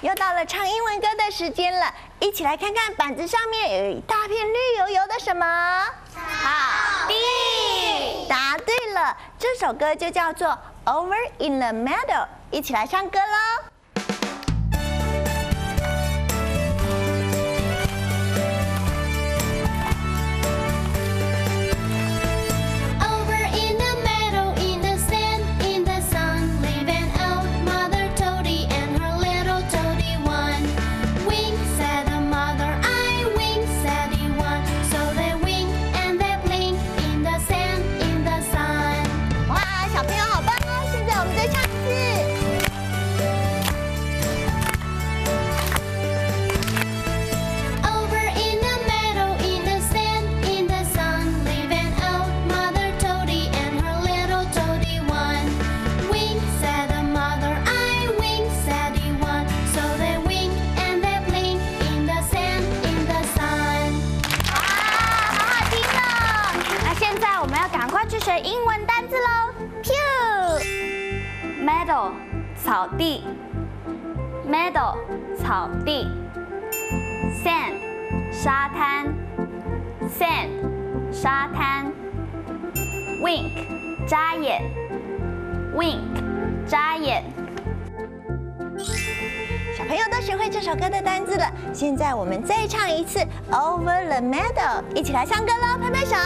又到了唱英文歌的时间了，一起来看看板子上面有一大片绿油油的什么？草地。答对了，这首歌就叫做《Over in the Meadow》，一起来唱歌喽。学英文单字喽，Pew，Meadow，草地，Meadow，草地，Sand，沙滩，Sand，沙滩，Wink，眨眼，Wink，眨眼。小朋友都学会这首歌的单字了，现在我们再唱一次 Over the Meadow，一起来唱歌喽，拍拍手。